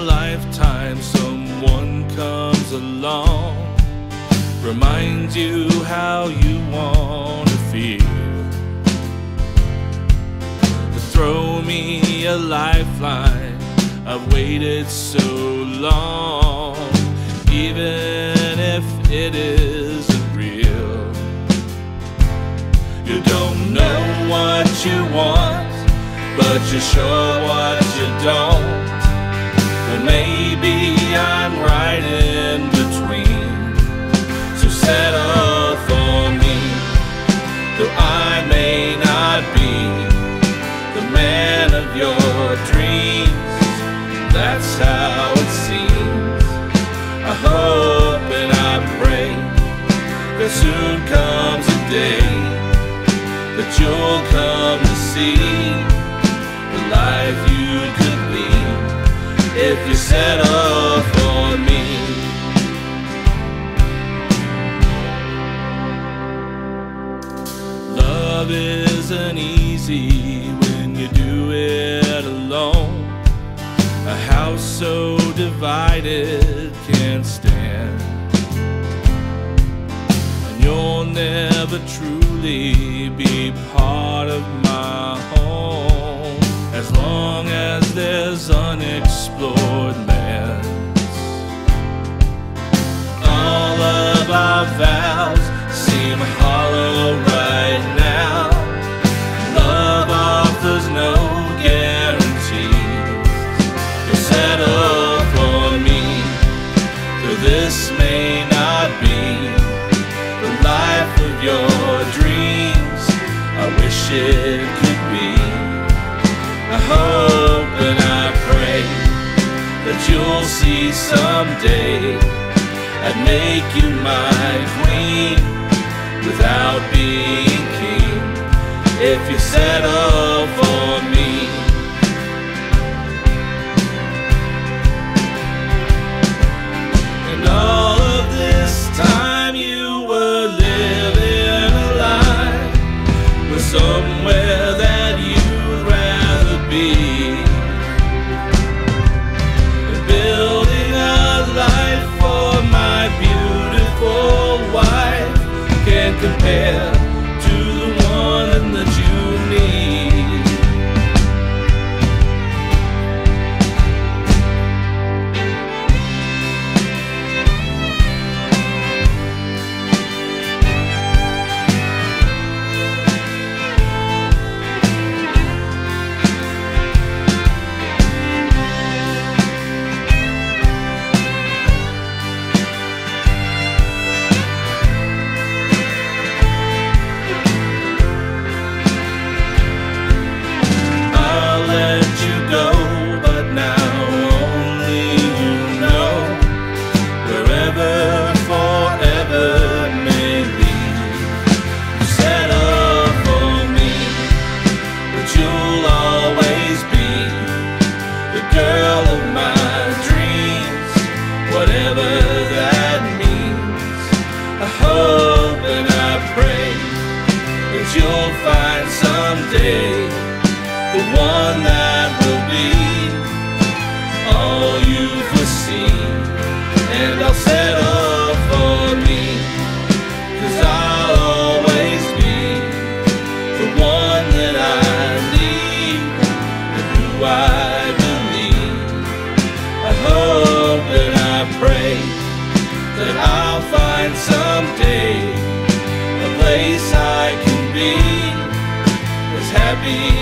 lifetime, someone comes along, reminds you how you want to feel. Throw me a lifeline, I've waited so long, even if it isn't real. You don't know what you want, but you're sure what you don't. Well, maybe I'm right in between. So settle for me, though I may not be the man of your dreams. That's how it seems. I hope and I pray there soon comes a day that you'll come to see if you settle for me. Love isn't easy when you do it alone. A house so divided can't stand. And you'll never truly be part of my home as unexplored lands. All of our vows seem hollow right now. Love offers no guarantees. You'll settle for me, though this may not be the life of your dreams. I wish it that you'll see someday. I'd make you my queen without being king. If you settle for find someday the one that will be all you foreseen. And I'll settle for me, cause I'll always be the one that I need and I believe. I hope and I pray that I'll as